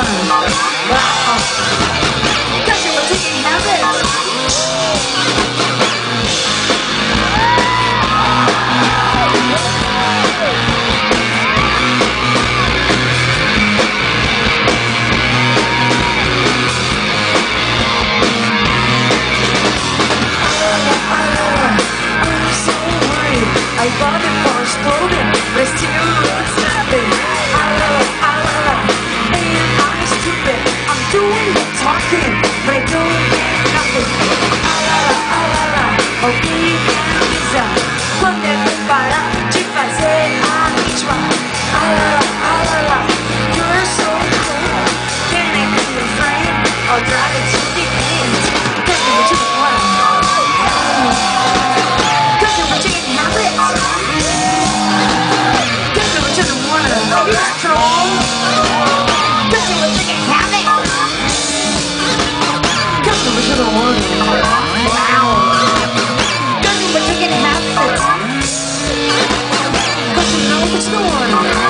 Bye. It's to one.